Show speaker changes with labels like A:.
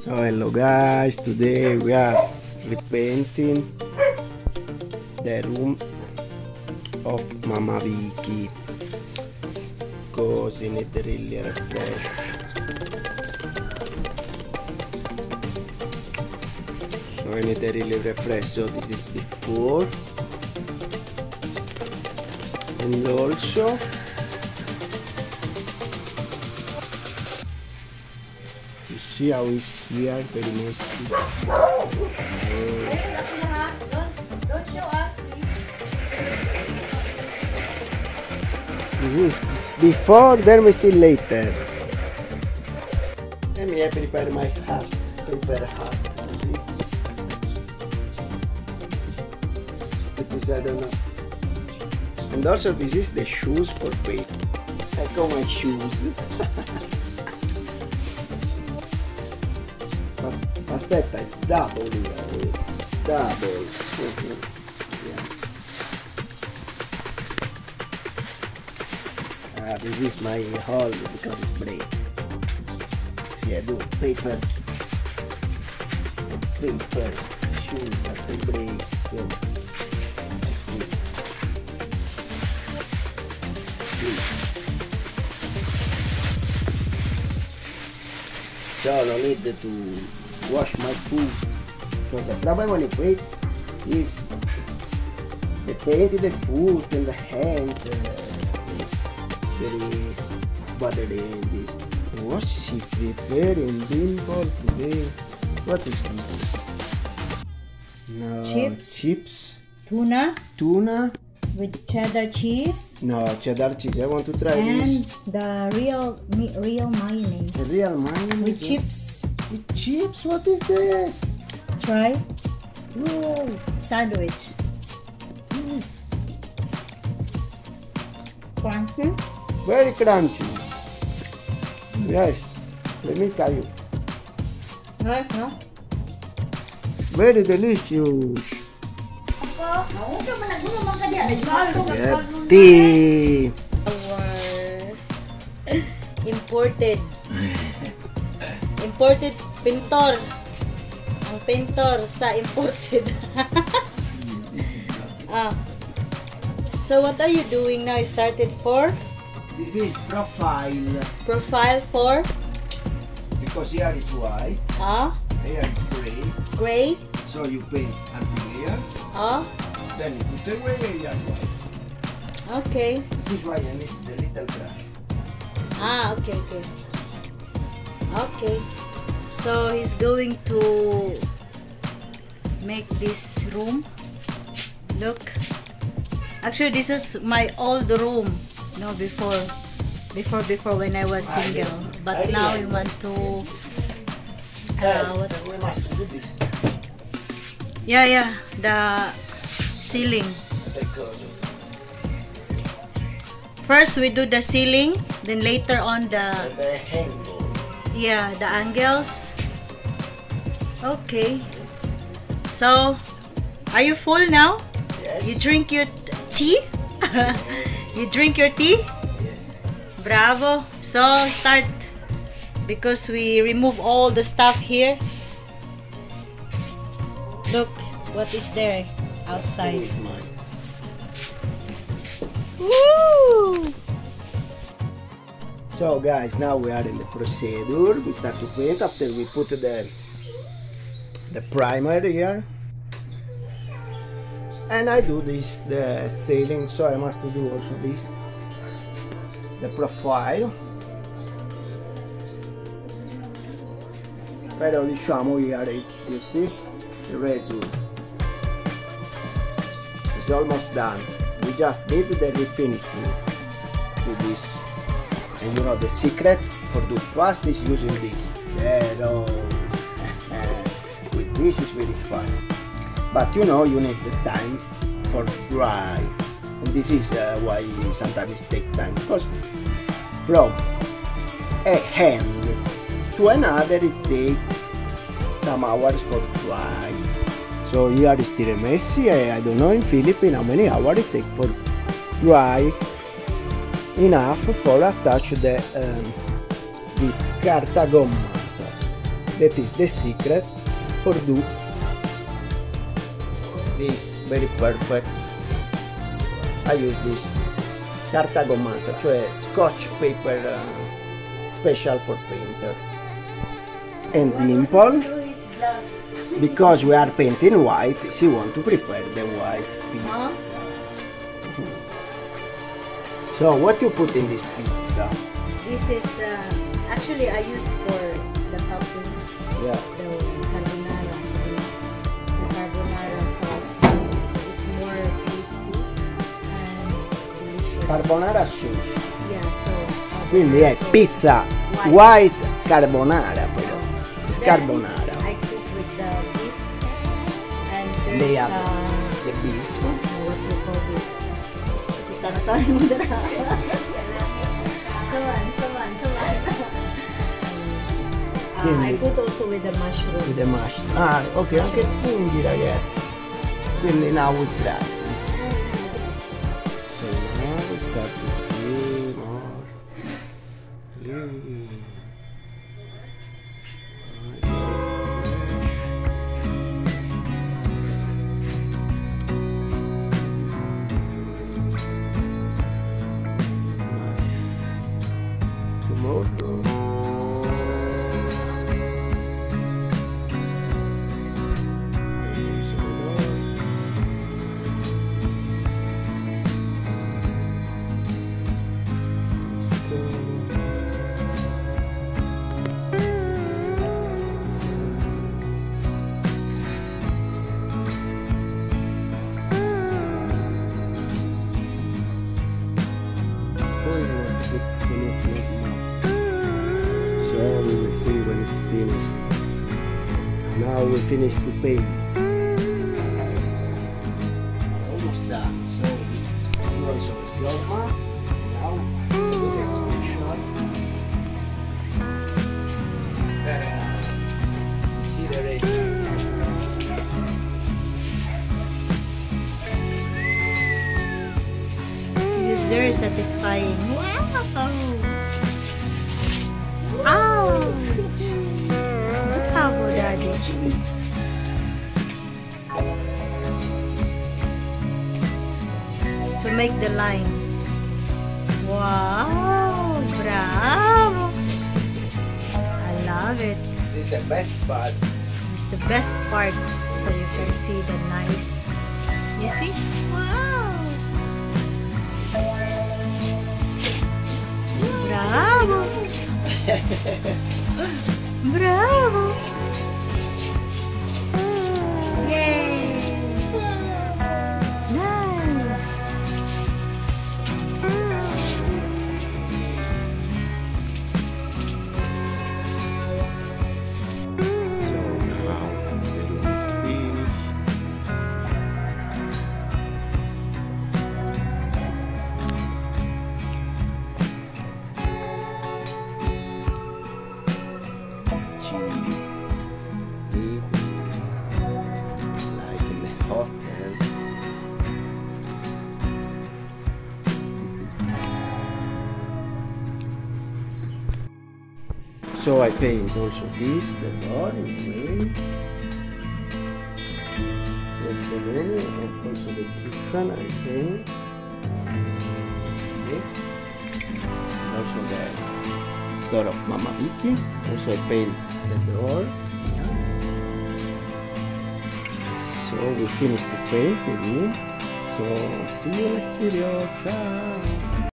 A: So hello guys, today we are repainting the room of Mama Vicky. Cause it need really refresh. So I need a really refresh, so this is before. And also see how it's here very messy this is before then we see later. Let me prepare my hat paper hat you but this I don't know. And also this is the shoes for paint I got my shoes aspetta, it's double here. It's double. yeah. Ah, this is my hole because it's break. I do paper. Paper. Shoes after break. So. So no need to wash my food because the problem when you paint is the paint in the foot and the hands uh, very bothered this. What she preparing bimbo today? What is this? No
B: Chips?
A: chips,
B: tuna
A: tuna.
B: with cheddar cheese
A: No cheddar cheese. I want to try
B: and
A: this.
B: the real real
A: The
B: mayonnaise
A: real mayonnaise.
B: with chips.
A: With chips. What is this?
B: Try
A: No.
B: sandwich. Mm. Crunchy.
A: Very crunchy. Yes. Let me tell you.
B: Right, no?
A: Very delicious. Dirty.
B: Our imported imported pintor. Ang pintor sa imported. ah. So what are you doing now? You started for
A: This is profile
B: profile for
A: because here is white,
B: ah
A: here is gray.
B: gray
A: So you paint until here,
B: ah
A: then you put away here white.
B: okay
A: This is why I need the little brush.
B: ah okay okay okay. So he's going to make this room. Look. Actually this is my old room. No before before before when I was
A: Ah,
B: single. but now we want to uh, what,
A: we must do this.
B: yeah yeah. The ceiling. First we do the ceiling then later on the
A: and the handles.
B: Yeah, the angles. Okay. So, are you full now?
A: Yes.
B: You drink your tea? you drink your tea?
A: Yes.
B: Bravo. So, start. Because we remove all the stuff here. Look, what is there outside? Woo!
A: So guys, now we are in the procedure. We start to paint after we put the the primer here. And I do this the ceiling, so I must do also this the profile. Però diciamo here is you see the result. It's almost done. We just need the refinish to this. And you know the secret for do fast is using this. With this is very fast. But you know you need the time for dry. And this is uh, why sometimes it take time because from a hand to another it take some hours for dry. So here is still messy. I, I don't know in Philippines how many hours it take for dry enough for attach the, um, the carta gommata that is the secret for do this very perfect. I use this carta gommata cioè scotch paper uh, special for painter. And dimple because we are painting white she want to prepare the white piece so what you put in this pizza
B: This is uh, actually I use for the toppings,
A: yeah
B: the carbonara. The carbonara sauce. It's more tasty and delicious.
A: carbonara sauce
B: yeah, sauce.
A: quindi è pizza
B: White.
A: white carbonara però it's carbonara
B: I cook with the beef and there's
A: They have
B: uh, Si tartar mo dira. Saman, saman, saman. Uh, I
A: Quindi-
B: put also with the mushrooms.
A: with the mash ah ok anche funghi ragazzi quindi now we try so now we start to see more. Non è finito. So we will see when it's finished. Now we finish to paint.
B: Satisfying. Wow! Ouch! Bravo, oh, Daddy. To make the line. Wow! Bravo! I love it.
A: This is the best part.
B: It's the best part. So you can see the nice. You see? Wow! Bravo! Bravo!
A: So I paint also this, the door in the way. The room and also the kitchen I paint. See? Also the door of Mama Vicky. Also I paint the door. So we finished the paint room. So see you next video. Ciao.